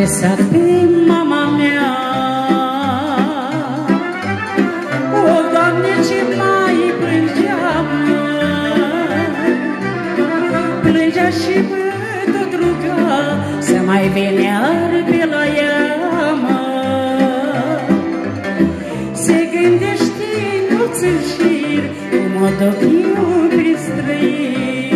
lăsat pe mama mea. O, Doamne, ce mai plângeam Plângea și mă tot ruga Să mai venear pe la ea mă. Se gândește noți în șir Cum o duc eu prin străini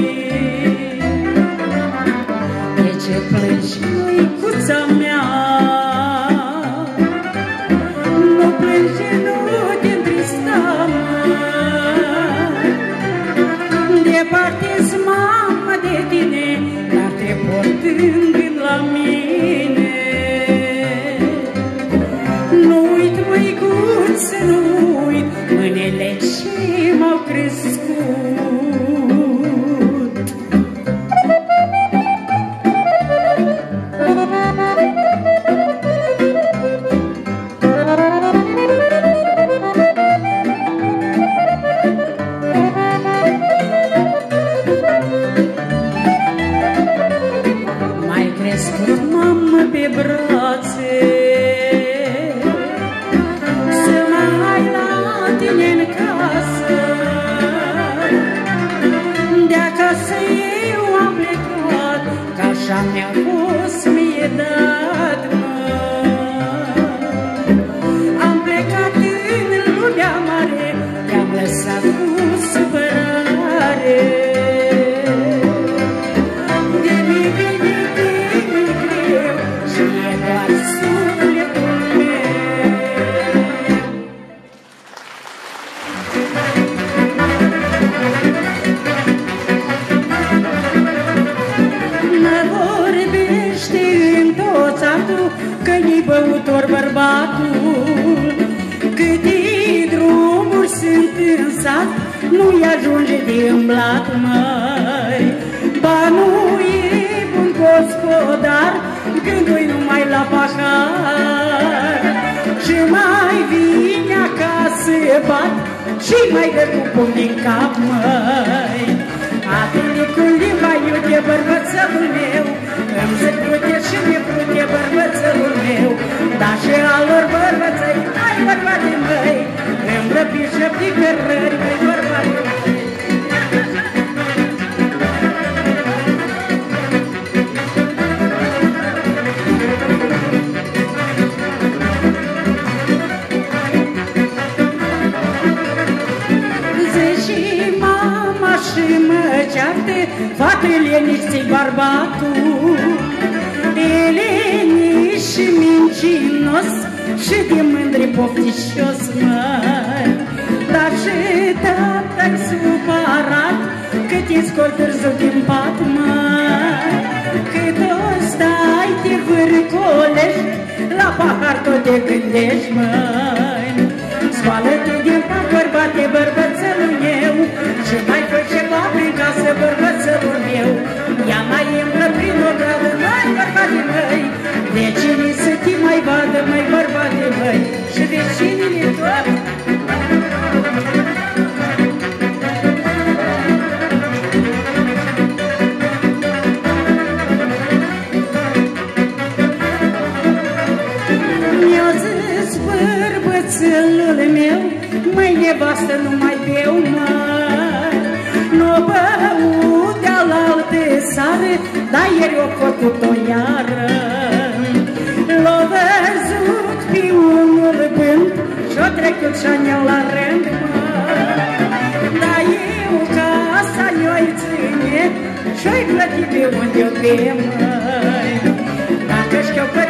sinner așa mi-a fost mie dat Nu-i ajunge de îmblat, măi Ba nu e bun gospodar Gândul numai la pahar. Și mai vine acasă bat Și mai dă cu pumn din cap, măi Atât cu limba iute bărbățelul meu Îmi se prute și mi ceartă Fetele nici bărbatul Ele nici și mincinos Și de mândri pofticios măi. Dar și tata-i supărat Cât e scol târziu din pat măi? Cât o stai te vârcolești La pahar tot te gândești măi. Scoală-te din pat, bărbate, bărbățelul nevastă, nu mai beau, mă Nu băut de-al alte sare Dar ieri o făcut-o iară. L-a văzut pe unul bând Și-o trecut și-a la rând, mă. Dar eu casa eu-i ține Și-o-i plătit pe unde o pe, măi. Dacă știu că